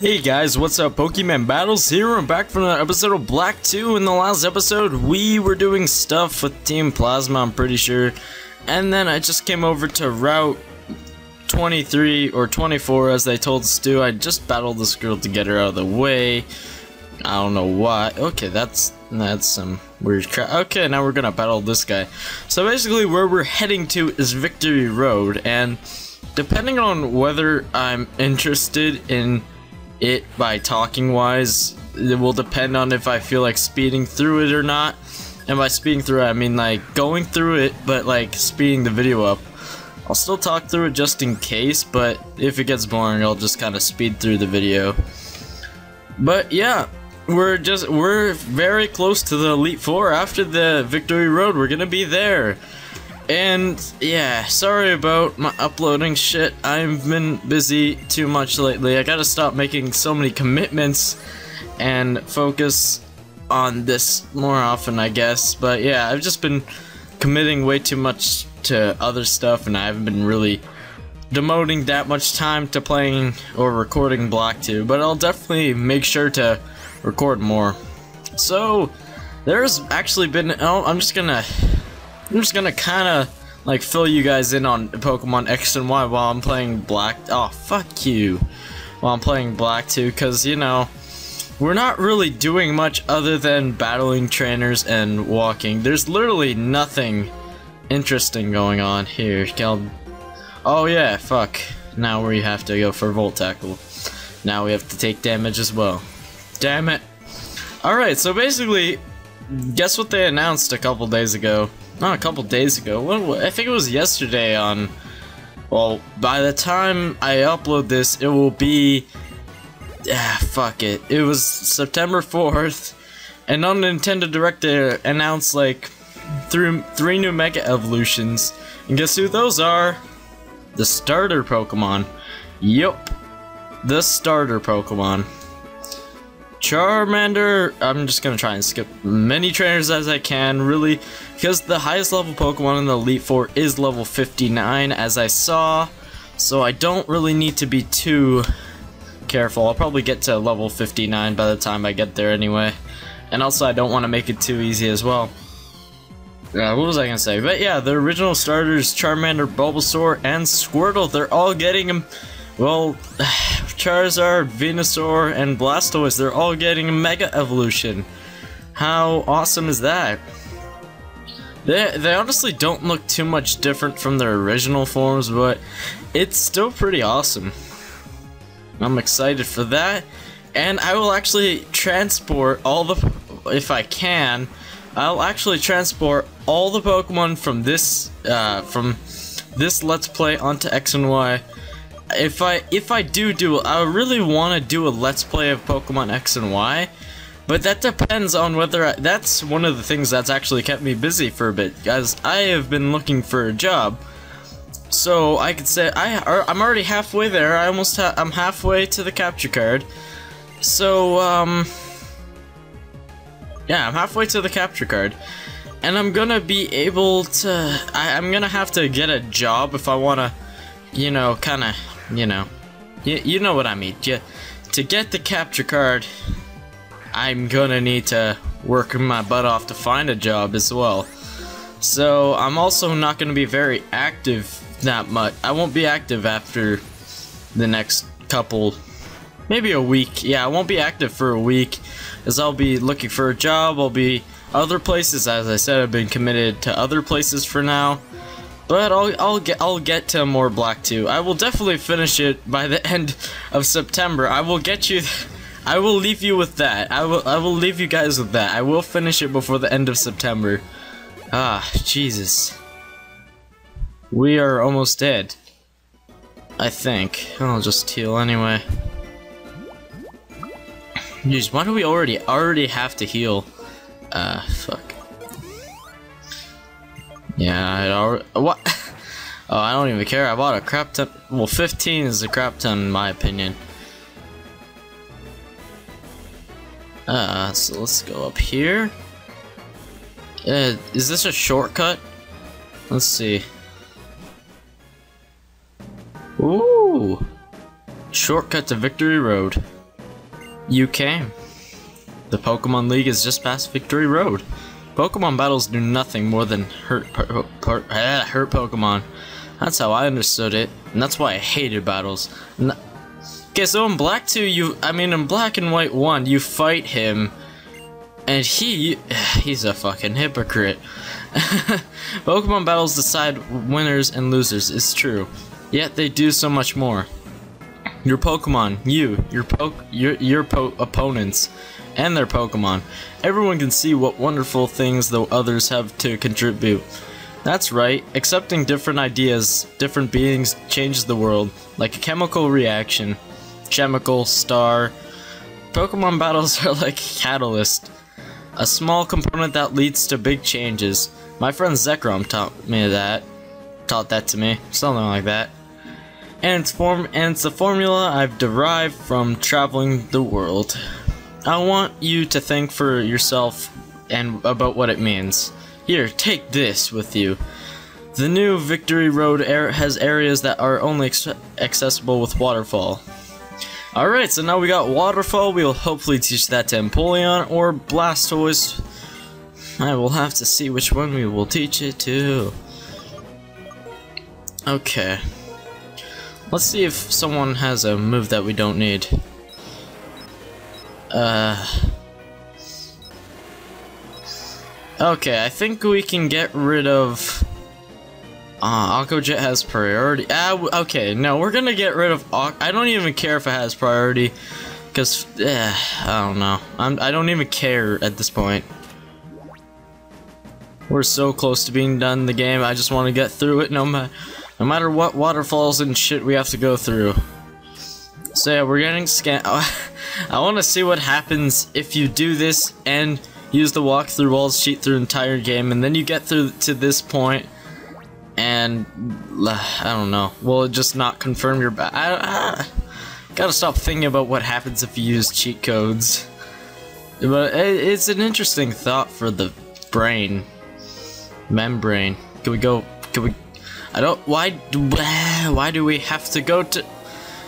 Hey guys, what's up? Pokemon Battles here. I'm back from another episode of Black 2. In the last episode, we were doing stuff with Team Plasma, I'm pretty sure. And then I just came over to Route 23 or 24 as they told Stu. I just battled this girl to get her out of the way. I don't know why. Okay, that's that's some weird crap. Okay, now we're gonna battle this guy. So basically where we're heading to is Victory Road and depending on whether I'm interested in it by talking wise, it will depend on if I feel like speeding through it or not. And by speeding through it, I mean like going through it, but like speeding the video up. I'll still talk through it just in case, but if it gets boring, I'll just kind of speed through the video. But yeah, we're just we're very close to the Elite Four. After the Victory Road, we're gonna be there. And yeah, sorry about my uploading shit. I've been busy too much lately. I gotta stop making so many commitments and focus on this more often, I guess. But yeah, I've just been committing way too much to other stuff and I haven't been really demoting that much time to playing or recording Black 2. But I'll definitely make sure to record more. So, there's actually been. Oh, I'm just gonna I'm just gonna kinda like fill you guys in on Pokemon X and Y while I'm playing Black. Oh, fuck you. While I'm playing Black 2, because, you know, we're not really doing much other than battling trainers and walking. There's literally nothing interesting going on here. Oh yeah, fuck. Now we have to go for Volt Tackle. Now we have to take damage as well. Damn it. Alright, so basically, guess what they announced a couple days ago? Not a couple days ago. What, I think it was yesterday on. Well, by the time I upload this, it will be. Ah, fuck it. It was September 4th, and on Nintendo Direct they announced like three, three new Mega Evolutions. And guess who those are? The starter Pokemon. Yup. The starter Pokemon. Charmander, I'm just gonna try and skip many trainers as I can, really, because the highest level Pokemon in the Elite Four is level 59, as I saw, so I don't really need to be too careful. I'll probably get to level 59 by the time I get there anyway, and also I don't want to make it too easy as well. Uh, what was I gonna say? But yeah, the original starters, Charmander, Bulbasaur, and Squirtle, they're all getting them well, Charizard, Venusaur, and Blastoise, they're all getting a Mega Evolution. How awesome is that? They, they honestly don't look too much different from their original forms, but it's still pretty awesome. I'm excited for that, and I will actually transport all the, if I can, I'll actually transport all the Pokemon from this, uh, from this Let's Play onto X and Y if I if I do do I really want to do a let's play of Pokemon X and Y but that depends on whether I, that's one of the things that's actually kept me busy for a bit guys I have been looking for a job. So I could say I I'm already halfway there I almost ha I'm halfway to the capture card. So um yeah I'm halfway to the capture card and I'm gonna be able to I, I'm gonna have to get a job if I wanna you know kinda you know, you, you know what I mean. You, to get the capture card, I'm gonna need to work my butt off to find a job as well. So I'm also not gonna be very active that much. I won't be active after the next couple, maybe a week. Yeah, I won't be active for a week as I'll be looking for a job. I'll be other places. As I said, I've been committed to other places for now. But I'll I'll get I'll get to more Black 2. I will definitely finish it by the end of September. I will get you I will leave you with that. I will I will leave you guys with that. I will finish it before the end of September. Ah, Jesus. We are almost dead. I think. I'll just heal anyway. Jeez, why do we already already have to heal? Uh, fuck. Yeah, I what? oh, I don't even care. I bought a crap ton. Well, 15 is a crap ton in my opinion. Uh, so let's go up here. Uh, is this a shortcut? Let's see. Ooh! Shortcut to Victory Road. You came. The Pokemon League is just past Victory Road. Pokemon battles do nothing more than hurt, uh, hurt Pokemon. That's how I understood it, and that's why I hated battles. okay, so in Black 2, you, I mean in Black and White 1, you fight him, and he, he's a fucking hypocrite. Pokemon battles decide winners and losers, it's true. Yet they do so much more. Your Pokemon, you, your poke, your your po opponents, and their Pokemon. Everyone can see what wonderful things the others have to contribute. That's right, accepting different ideas, different beings changes the world, like a chemical reaction. Chemical, star. Pokemon battles are like a catalyst, a small component that leads to big changes. My friend Zekrom taught me that. Taught that to me, something like that. And it's form and it's a formula I've derived from traveling the world. I want you to think for yourself and about what it means. Here, take this with you. The new Victory Road has areas that are only accessible with Waterfall. Alright, so now we got Waterfall. We'll hopefully teach that to Empoleon or Blastoise. I will have to see which one we will teach it to. Okay. Let's see if someone has a move that we don't need. Uh... Okay, I think we can get rid of... Uh, Jet has priority. Ah, okay, no, we're gonna get rid of I don't even care if it has priority. Because, eh, I don't know. I'm, I don't even care at this point. We're so close to being done the game, I just want to get through it no, ma no matter what waterfalls and shit we have to go through. So yeah, we're getting scanned. I want to see what happens if you do this and use the walkthrough walls cheat through entire game, and then you get through to this point, and uh, I don't know. Will it just not confirm your? I, I, gotta stop thinking about what happens if you use cheat codes. But it, it's an interesting thought for the brain, membrane. Can we go? Can we? I don't. Why? Why do we have to go to?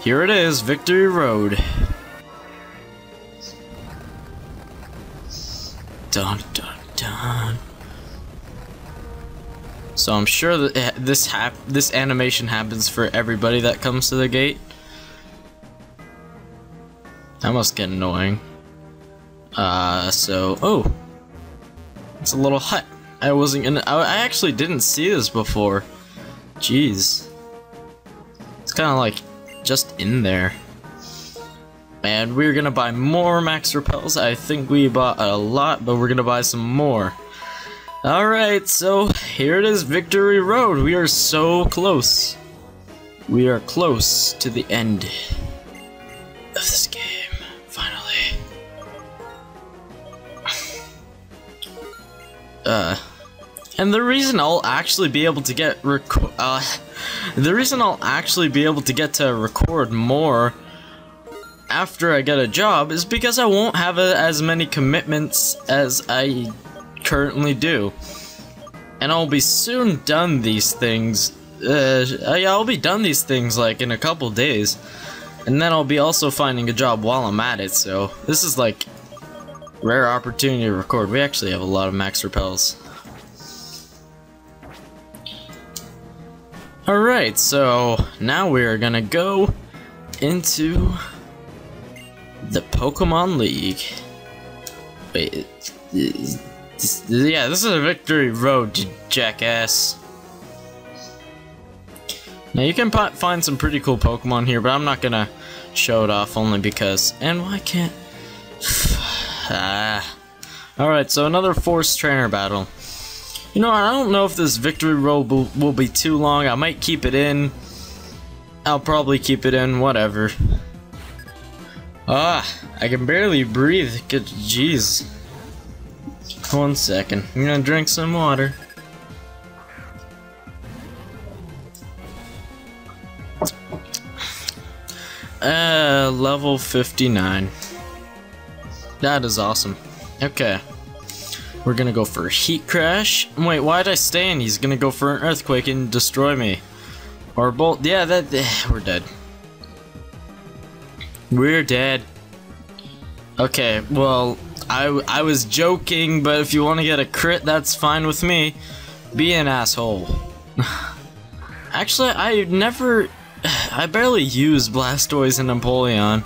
Here it is, Victory Road. Dun dun dun. So I'm sure that this hap this animation happens for everybody that comes to the gate. That must get annoying. Uh, so oh, it's a little hut. I wasn't gonna. I actually didn't see this before. Jeez, it's kind of like just in there. And we're gonna buy more max repels. I think we bought a lot, but we're gonna buy some more. Alright, so here it is, Victory Road. We are so close. We are close to the end of this game, finally. Uh, and the reason I'll actually be able to get uh, the reason I'll actually be able to get to record more after I get a job is because I won't have a, as many commitments as I currently do. And I'll be soon done these things. Uh, I'll be done these things like in a couple days. And then I'll be also finding a job while I'm at it, so this is like rare opportunity to record. We actually have a lot of max repels. Alright, so now we're gonna go into the Pokemon League. Wait, yeah, this is a victory road, jackass. Now you can find some pretty cool Pokemon here, but I'm not gonna show it off only because. And why can't? ah. All right, so another force trainer battle. You know, I don't know if this victory road will be too long. I might keep it in. I'll probably keep it in. Whatever. Ah, I can barely breathe. Good, jeez. One second. I'm gonna drink some water. Uh, level 59. That is awesome. Okay. We're gonna go for Heat Crash. Wait, why did I stand? He's gonna go for an Earthquake and destroy me. Or Bolt. Yeah, that. We're dead. We're dead. Okay, well, I, I was joking, but if you want to get a crit, that's fine with me. Be an asshole. Actually, I never... I barely use Blastoise and Empoleon.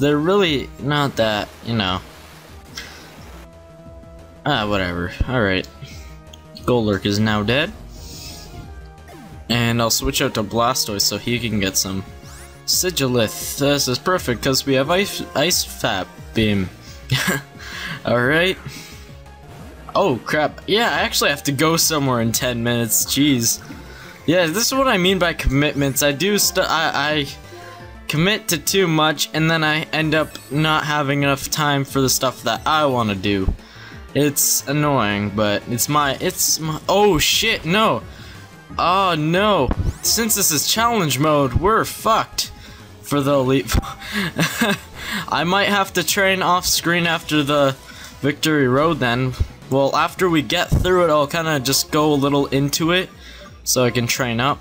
They're really not that, you know. Ah, whatever. Alright. Golurk is now dead. And I'll switch out to Blastoise so he can get some Sigilyph. This is perfect because we have Ice, ice Fap Beam. Alright. Oh crap. Yeah, I actually have to go somewhere in 10 minutes. Jeez. Yeah, this is what I mean by commitments. I do st I, I commit to too much and then I end up not having enough time for the stuff that I want to do. It's annoying, but it's my, it's my, oh shit, no. Oh no. Since this is challenge mode, we're fucked for the elite. I might have to train off screen after the victory road then. Well, after we get through it, I'll kind of just go a little into it so I can train up.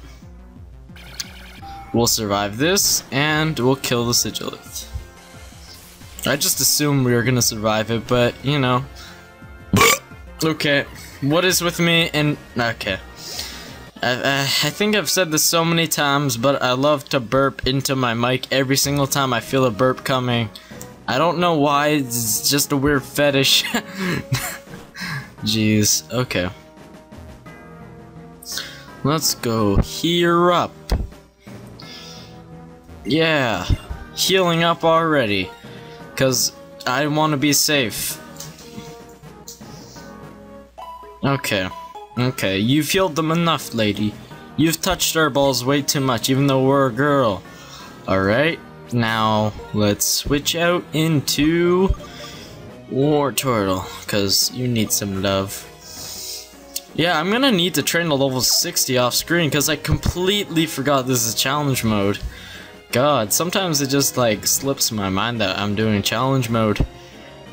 We'll survive this, and we'll kill the Sigilyph. I just assumed we were gonna survive it, but, you know. okay, what is with me and... Okay. I, I, think I've said this so many times, but I love to burp into my mic every single time I feel a burp coming. I don't know why, it's just a weird fetish. Jeez, okay. Let's go here up. Yeah, healing up already. Because I want to be safe. Okay. Okay, you've healed them enough, lady. You've touched our balls way too much, even though we're a girl. Alright, now let's switch out into Wartortle, because you need some love. Yeah, I'm gonna need to train to level 60 off screen, because I completely forgot this is challenge mode. God, sometimes it just like slips my mind that I'm doing challenge mode.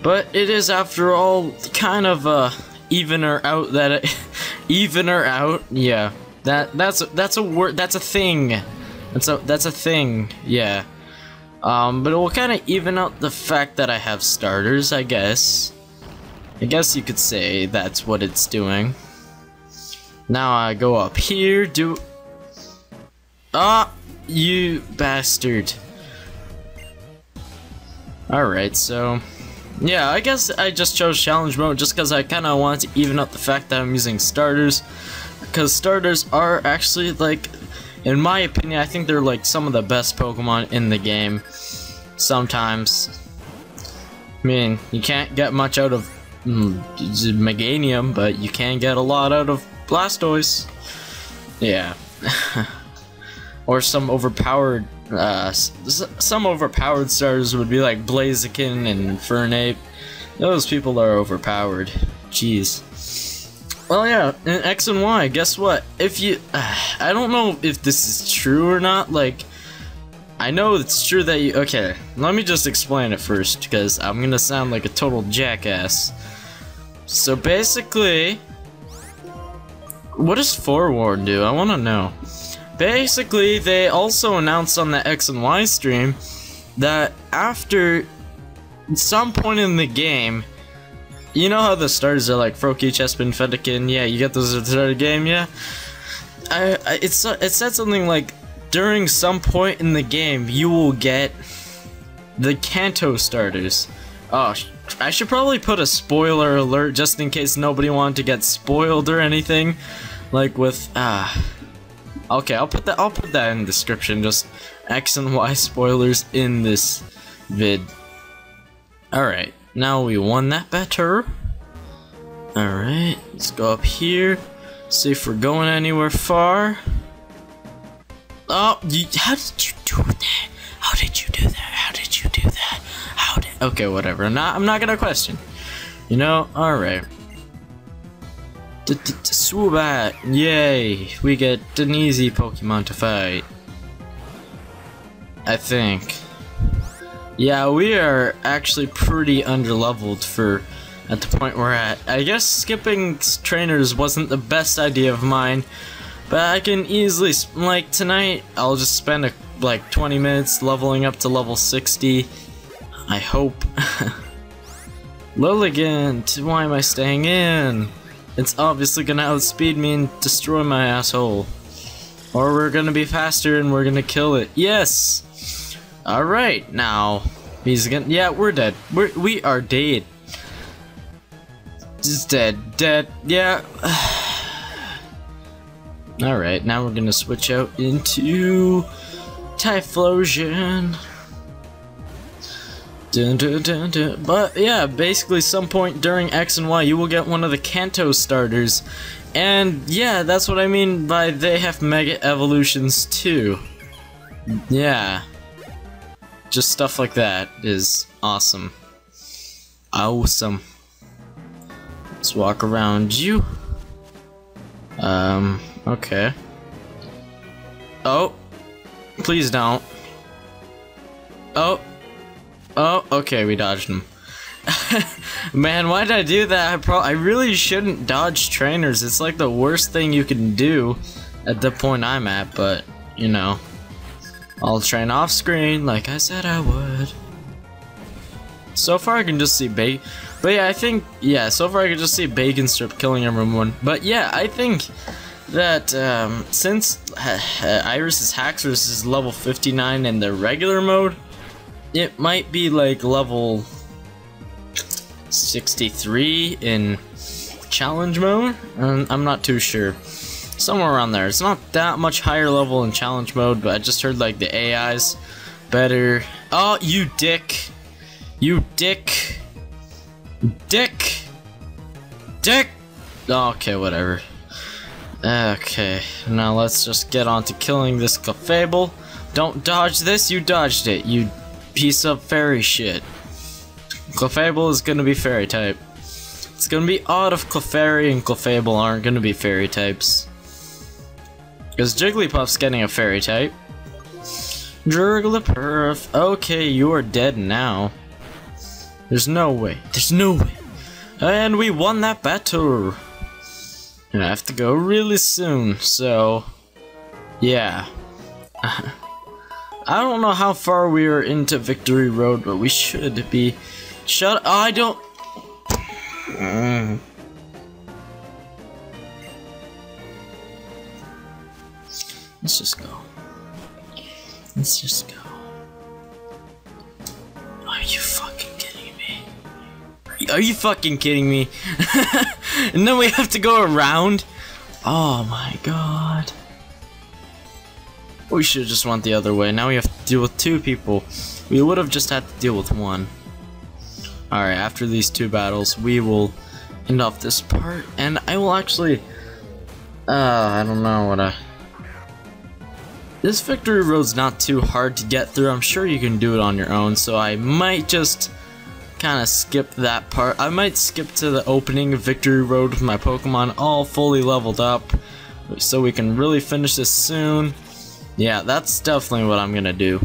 But it is, after all, kind of uh, a evener out that it, evener out. Yeah, that that's that's a word. That's a thing. That's a that's a thing. Yeah. Um, but it will kind of even out the fact that I have starters. I guess. I guess you could say that's what it's doing. Now I go up here. Do. Ah, you bastard. Alright, so yeah, I guess I just chose challenge mode just because I kind of wanted to even up the fact that I'm using starters. Because starters are actually, like, in my opinion, I think they're, like, some of the best Pokemon in the game. Sometimes. I mean, you can't get much out of mm, Meganium, but you can get a lot out of Blastoise. Yeah. or some overpowered uh, some overpowered starters would be like Blaziken and Infernape. Those people are overpowered. Jeez. Well, yeah, in X and Y, guess what? If you... Uh, I don't know if this is true or not, like... I know it's true that you... Okay, let me just explain it first, because I'm gonna sound like a total jackass. So basically... What does Forewarn do? I wanna know. Basically, they also announced on the X and Y stream that after some point in the game, you know how the stars are like Froakie, Chespin, Fennekin, yeah, you get those at the start of the game, yeah? I, I, it's, it said something like, during some point in the game, you will get the Kanto starters. Oh, I should probably put a spoiler alert just in case nobody wanted to get spoiled or anything. Like with, ah... Okay, I'll put that I'll put that in the description, just X and Y spoilers in this vid. Alright, now we won that better. Alright, let's go up here. See if we're going anywhere far. Oh, you, how did you do that? How did you do that? How did you do that? How did? Okay, whatever. I'm not. I'm not gonna question. You know. All right. Swoobat! Yay! We get an easy Pokemon to fight. I think. Yeah, we are actually pretty underleveled for at the point we're at. I guess skipping trainers wasn't the best idea of mine, but I can easily, like tonight, I'll just spend a, like 20 minutes leveling up to level 60. I hope. Lilligant, why am I staying in? It's obviously gonna outspeed me and destroy my asshole. Or we're gonna be faster and we're gonna kill it. Yes! Alright, now. He's gonna- yeah, we're dead. We're- we are dead. Just dead. Dead. Yeah. Alright, now we're gonna switch out into... Typhlosion. Dun, dun, dun. But yeah, basically some point during X and Y you will get one of the Kanto starters. And yeah, that's what I mean by they have Mega Evolutions too. Yeah. Just stuff like that is awesome. Awesome. Let's walk around you. Um, okay. Oh. Please don't. Oh. Oh, okay, we dodged him. Man, why did I do that? I pro I really shouldn't dodge trainers. It's like the worst thing you can do at the point I'm at, but, you know. I'll train off screen like I said I would. So far I can just see Bacon. But yeah, I think, yeah, so far I can just see Bacon Strip killing everyone. But yeah, I think that um, since Iris's Haxorus is level 59 in the regular mode, it might be like level 63 in challenge mode. Um, I'm not too sure. Somewhere around there. It's not that much higher level in challenge mode, but I just heard like the AI's better. Oh, you dick. You dick. Dick. Dick. Okay, whatever. Okay, now let's just get on to killing this Clefable. Don't dodge this, you dodged it, you piece of fairy shit. Clefable is gonna be fairy type. It's gonna be odd if Clefairy and Clefable aren't gonna be fairy types. Because Jigglypuff's getting a fairy type. Jigglypuff, okay, you are dead now. There's no way, there's no way. And we won that battle. And I have to go really soon, so yeah. I don't know how far we are into Victory Road, but we should be. Shut. Oh, I don't. Mm. Let's just go. Let's just go. Are you fucking kidding me? Are you fucking kidding me? and then we have to go around? Oh my god. We should just went the other way. Now we have to deal with two people. We would have just had to deal with one. Alright, after these two battles, we will end off this part, and I will actually... Uh, I don't know what I... This victory road's not too hard to get through. I'm sure you can do it on your own, so I might just kind of skip that part. I might skip to the opening Victory Road with my Pokemon all fully leveled up, so we can really finish this soon. Yeah, that's definitely what I'm gonna do.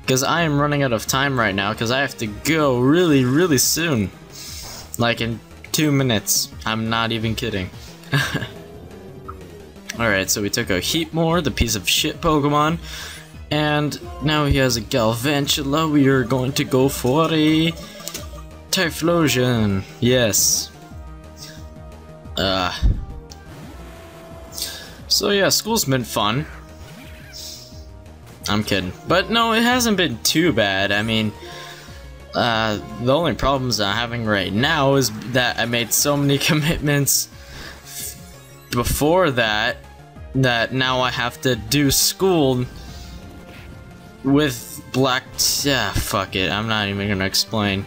Because I am running out of time right now, because I have to go really, really soon. Like in two minutes. I'm not even kidding. Alright, so we took a Heatmor, the piece of shit Pokemon. And now he has a Galvantula. We are going to go for a Typhlosion. Yes. Uh. So yeah, school's been fun. I'm kidding. But no, it hasn't been too bad. I mean, uh, the only problems I'm having right now is that I made so many commitments before that that now I have to do school with black. Yeah, fuck it. I'm not even gonna explain.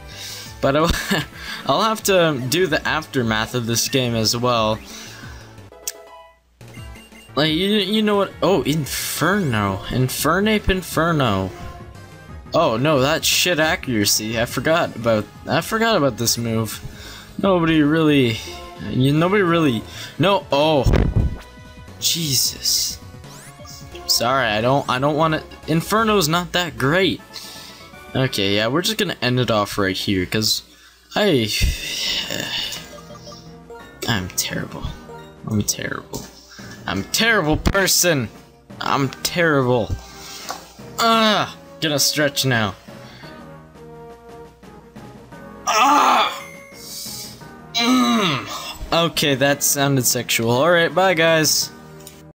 But I'll, I'll have to do the aftermath of this game as well. Like, you, you know what? Oh, Inferno. Infernape Inferno. Oh, no, that shit accuracy. I forgot about, I forgot about this move. Nobody really, you, nobody really, no, oh. Jesus. Sorry, I don't, I don't want to, Inferno's not that great. Okay, yeah, we're just gonna end it off right here, because I, I'm terrible. I'm terrible. I'm terrible person. I'm terrible. Ah, gonna stretch now. Ah. Mm. Okay, that sounded sexual. All right, bye guys.